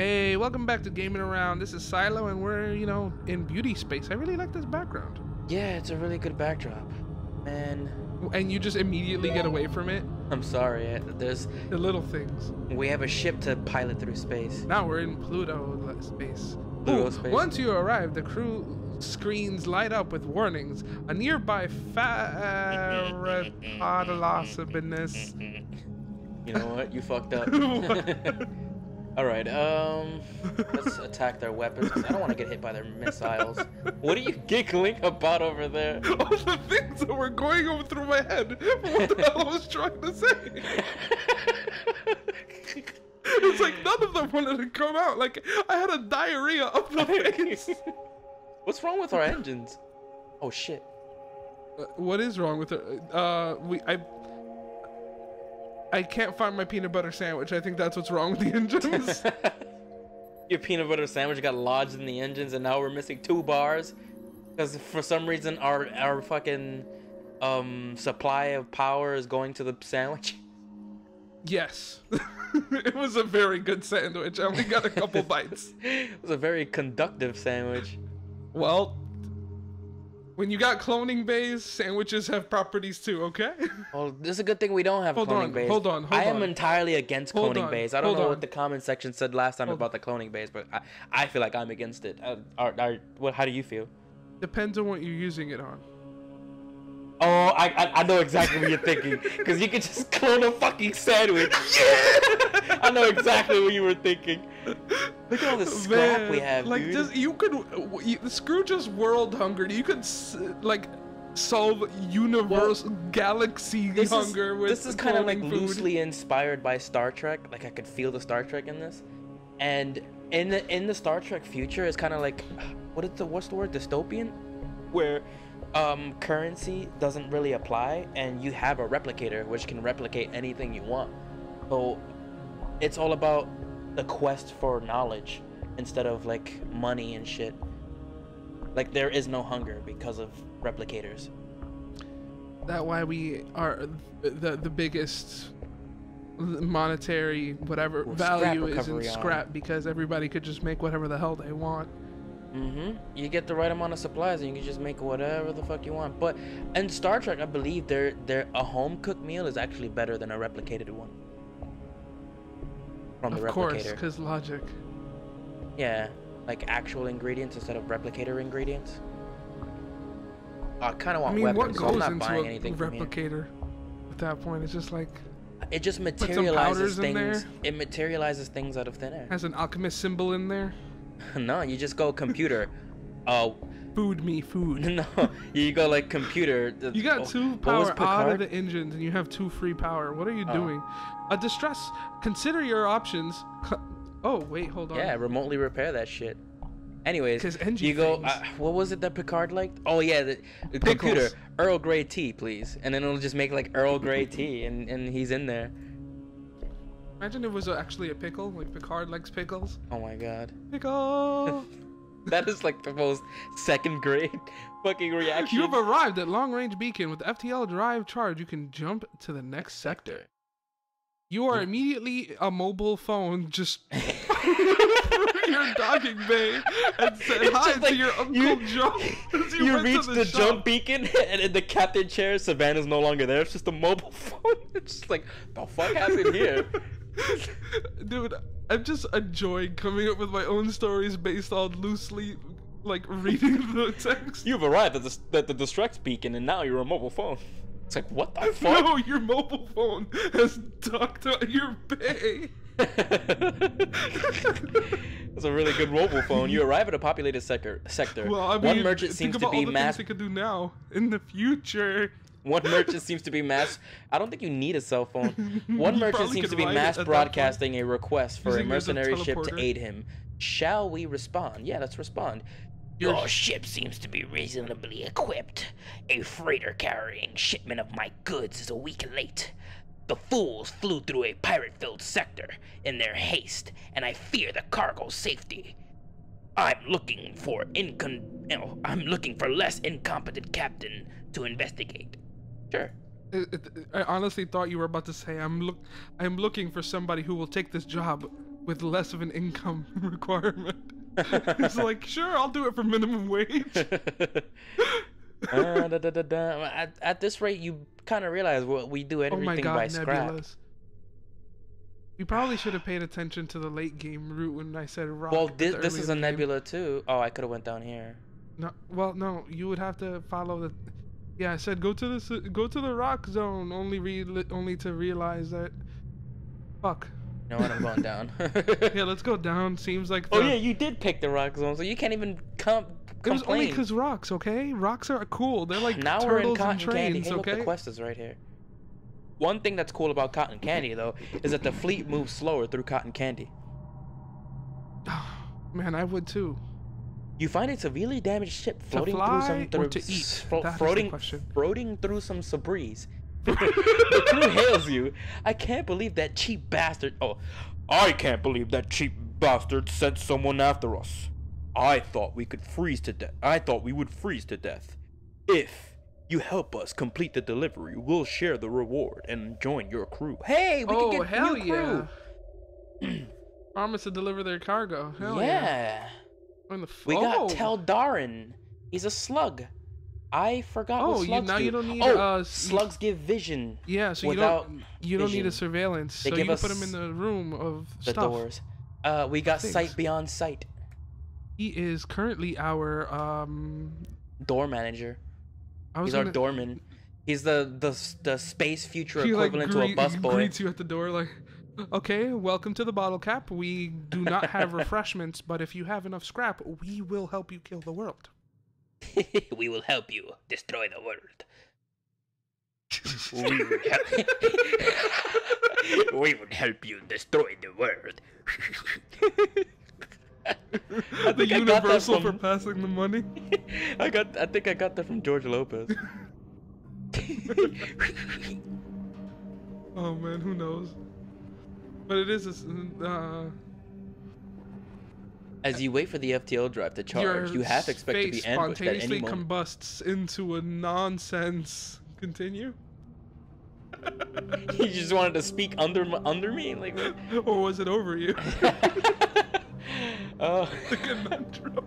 Hey, welcome back to Gaming Around. This is Silo, and we're, you know, in beauty space. I really like this background. Yeah, it's a really good backdrop. Man, And you just immediately get away from it. I'm sorry. uh, There's The little things. we have a ship to pilot through space. Now we're in Pluto space. Pluto Ooh, space. Once you arrive, the crew screens light up with warnings. A nearby pharopodilosibinus. You know what? You fucked up. All right. Um, let's attack their weapons. 'cause I don't want to get hit by their missiles. What are you giggling about over there? All the things that were going over through my head. What the hell I was trying to say? It's like none of them wanted to come out. Like I had a diarrhea of the face. What's wrong with our engines? Oh shit. Uh, what is wrong with it? Uh, we I. I can't find my peanut butter sandwich. I think that's what's wrong with the engines. Your peanut butter sandwich got lodged in the engines, and now we're missing two bars because for some reason our our fucking um supply of power is going to the sandwich. yes, it was a very good sandwich. I only got a couple bites. It was a very conductive sandwich. Well, when you got cloning bays, sandwiches have properties too. Okay. Well, this is a good thing we don't have Hold cloning on, bays. hold on, hold I am entirely against Hold cloning on, bays. I don't know on. what the comment section said last time about the cloning bays, but I, I feel like I'm against it. Uh, are, are, what? How do you feel? Depends on what you're using it on. Oh, I, I, I know exactly what you're thinking. Because you could just clone a fucking sandwich. Yeah! I know exactly what you were thinking. Look at all the scrap we have, like dude. just you could you, screw just world hunger. You could like solve universe galaxy this hunger is, with this is kind of like food. loosely inspired by Star Trek. Like I could feel the Star Trek in this, and in the in the Star Trek future, it's kind of like what is the what's the word dystopian, where um, currency doesn't really apply, and you have a replicator which can replicate anything you want. So it's all about the quest for knowledge instead of like money and shit. Like there is no hunger because of replicators. That why we are the the biggest monetary whatever Well, value is in recovery on. scrap because everybody could just make whatever the hell they want. Mm-hmm. You get the right amount of supplies, and you can just make whatever the fuck you want. But in Star Trek, I believe there, there, a home cooked meal is actually better than a replicated one. From the of course, because logic. Yeah, like actual ingredients instead of replicator ingredients. I kind of want I mean, what weapons, so I'm goes not into buying a anything replicator? At that point, it's just like It just materializes things. It materializes things out of thin air. has an alchemist symbol in there. no, you just go computer. Uh, Food me food. no, you go like computer. You got two power out of the engines, and you have two free power. What are you Oh. doing? A distress. Consider your options. Oh wait, hold on. Yeah, remotely repair that shit. Anyways, you go. Uh, what was it that Picard liked? Oh yeah, the, the computer Earl Grey tea, please, and then it'll just make like Earl Grey tea, and and he's in there. Imagine it was actually a pickle. Like Picard likes pickles. Oh my god, Pickle. That is like the most second grade fucking reaction. you have arrived at Long Range Beacon with FTL drive charge. You can jump to the next sector. You are immediately a mobile phone just your docking bay and said It's hi to like your Uncle you- Joe. as You, reach the, shop. jump beacon, and in the captain chair, Savannah's no longer there. It's just a mobile phone. It's just like the fuck happened here. Dude, I'm just enjoying coming up with my own stories based on loosely, like, reading the text. You've arrived at the, at the distract beacon, and now you're a mobile phone. It's like what the fuck? No, your mobile phone has docked on your bay. It's a really good mobile phone. You arrive at a populated sector. Sector. Well, I mean, One merchant think seems to about be all the mass. things you could do now in the future. One merchant seems to be mass. I don't think you need a cell phone. One merchant seems to be mass broadcasting a request for a Using as a mercenary ship to aid him. Shall we respond? Yeah, let's respond. Your Your ship seems to be reasonably equipped. A freighter carrying shipment of my goods is a week late. The fools flew through a pirate filled sector in their haste, and I fear the cargo's safety. I'm looking for incon- no, I'm looking for less incompetent captain to investigate. Sure. I honestly thought you were about to say, "I'm look, I'm looking for somebody who will take this job." with less of an income requirement. It's like, sure, I'll do it for minimum wage. Uh, da, da, da. At, at this rate, you kind of realize what we do oh everything my god, by scrap. nebulas. We probably should have paid attention to the late game route when I said rock. Well, this, this is a game. nebula too. Oh, I could have went down here. No, well, no, you would have to follow the. Yeah, I said go to the go to the rock zone. Only re- only to realize that. Fuck. You know what? I'm going down. Yeah, let's go down. Seems like. Oh, the, oh yeah, you did pick the rock zone, so you can't even com- It was only because rocks, okay? Rocks are cool. They're like now we're in turtles cotton and trains, candy. Hey, look, the quest is right here. One thing that's cool about cotton candy, though, is that the fleet moves slower through cotton candy. Man, I would too. You find a severely damaged ship floating through some or through to s- eat? flo- That is the floating, floating through some sabris. the crew hails you. I can't believe that cheap bastard. Oh, I can't believe that cheap bastard sent someone after us. I thought we could freeze to death. I thought we would freeze to death. If you help us complete the delivery, we'll share the reward and join your crew. Hey, we oh can get hell new yeah! crew. Promise to deliver their cargo. Hell yeah! yeah. The We oh. got Teldarin. He's a slug. I forgot Oh, you- now do. you don't need, oh, uh, slugs give vision. Yeah, so you don't you don't need a surveillance, They so give you can put him in the room of The stuff. doors. Uh, we got Things. sight beyond sight. He is currently our um. Door manager. He's our gonna, doorman. He's the the the space future he, like, equivalent greet- to a busboy. greets you at the door like, okay, welcome to the bottle cap. We do not have refreshments, but if you have enough scrap, we will help you kill the world. we will help you destroy the world. we will help. we will help you destroy the world. I the think I got that universal for passing the money. I got. I think I got that from George Lopez. Oh man, who knows? But it is uh, As you wait for the FTL drive to charge, you half expect to be ambushed at any spontaneously moment. combusts into a nonsense. Continue. you just wanted to speak under under me, like. what? or was it over you? oh. the conundrum.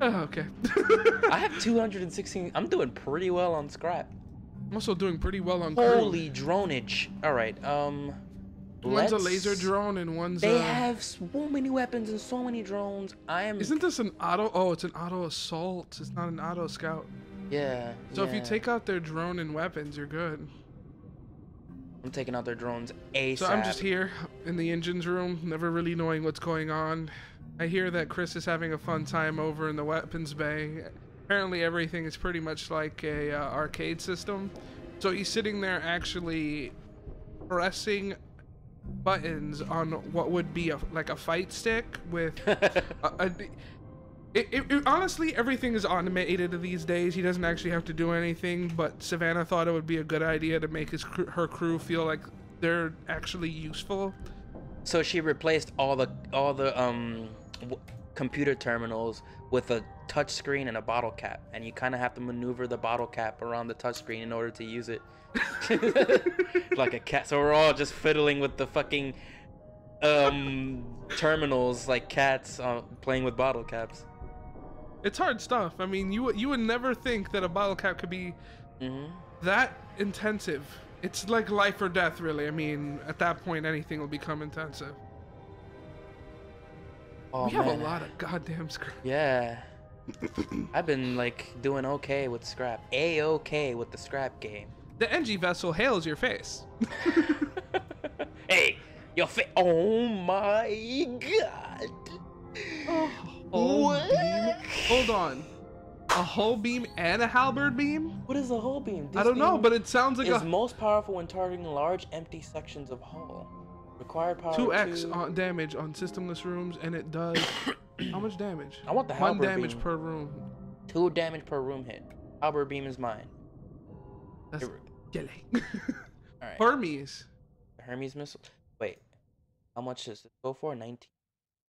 oh, okay. I have 216. I'm doing pretty well on scrap. I'm also doing pretty well on crew. Holy dronage! All right, um. One's a laser drone and one's They a. have so many weapons and so many drones. I am. Isn't this an auto? Oh, it's an auto assault. It's not an auto scout. Yeah. So if you take out their drone and weapons, you're good. I'm taking out their drones ASAP. So I'm just here in the engines room, never really knowing what's going on. I hear that Chris is having a fun time over in the weapons bay. Apparently, everything is pretty much like a uh, arcade system. So he's sitting there actually pressing buttons on what would be a, like a fight stick with a, a, it, it, it- honestly, everything is automated these days. He doesn't actually have to do anything. But Savannah thought it would be a good idea to make his cr- her crew feel like they're actually useful. So she replaced all the all the um computer terminals with a touch screen and a bottle cap, and you kind of have to maneuver the bottle cap around the touch screen in order to use it. like a cat. So we're all just fiddling with the fucking um terminals like cats uh, playing with bottle caps. It's hard stuff. I mean, you would- you would never think that a bottle cap could be hmm that intensive. It's like life or death, really. I mean, at that point, anything will become intensive. Oh, we have man. a lot of goddamn scrap. Yeah. I've been like doing okay with scrap. A okay with the scrap game. The Engi vessel hails your face. Hey, your fa- Oh my god. Oh, whole What? beam? Hold on. A hull beam and a halberd beam? What is a hull beam? I don't know, but it sounds like is a most powerful when targeting large empty sections of hull. Required power. 2x two- on damage on systemless rooms, and it does how much damage? I want the One halberd damage beam. per room. Two damage per room hit. Halberd beam is mine. That's. All right. Hermes. Hermes missile. Wait, how much does it go for? 19.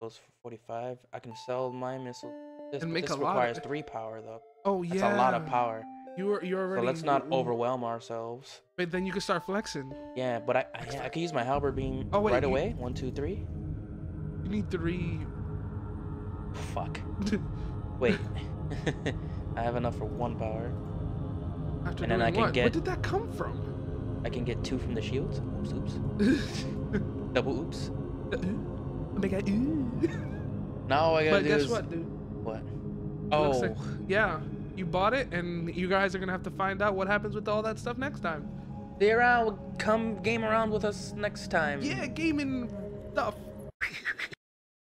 Goes for 45. I can sell my missile. This, And make this a lot of requires three power though. Oh That's yeah. a lot of power. You're you're So let's not overwhelm ourselves. But then you can start flexing. Yeah, but I I, I can use my halberd beam Oh, wait, right you- away. One, two, three. You need three. Fuck. Wait. I have enough for one power. After And then I can what? get- Where did that come from? I can get two from the shields. Oops, oops. Double oops. God. ooh. Now I gotta But do guess is what, dude? what? Oh, like- yeah, you bought it, and you guys are gonna have to find out what happens with all that stuff next time. stay around. Come game around with us next time. Yeah, gaming stuff.